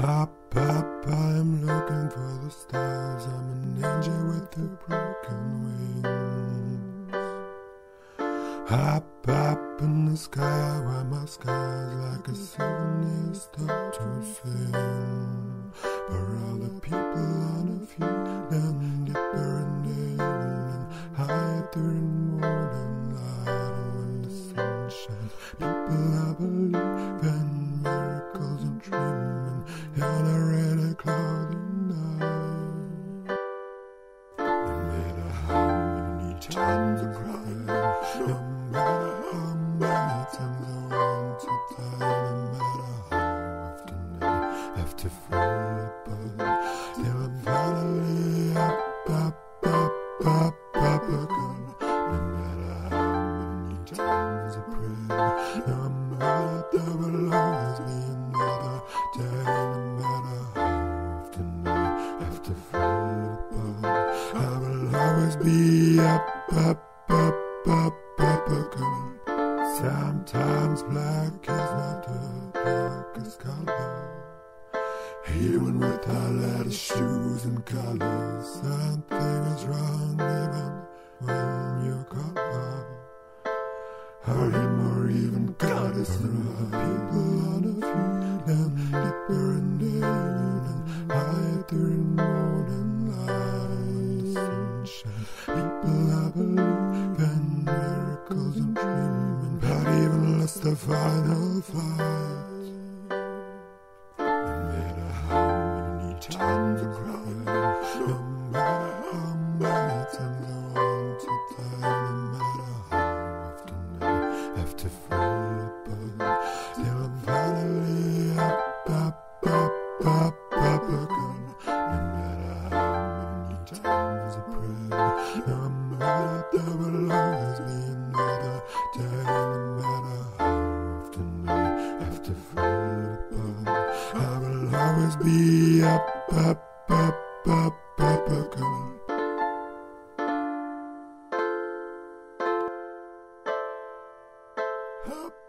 Up, up, I'm looking for the stars. I'm an angel with a broken wings. Up, up in the sky, where my sky's like a souvenir start to sing. Times I cry, no matter how many times I want to die, no matter how often I have to fall apart, till I'm finally up, up, up, up, up again. No matter how many times I pray, no matter there will always be another day, no matter how often I have to fall apart, I will always be up, Sometimes black is not the darkest color. Even with our shoes and colors, something is wrong even when you color. Or him or even God is wrong. People on the field the final fight. No matter how many times I cry, no matter how many times I want to die, no matter how often I have to fall apart, till I'm finally up, up, up, up, up again. No matter how many times I pray, no matter there will always be I will always be up, up, up, up, up, up. Up.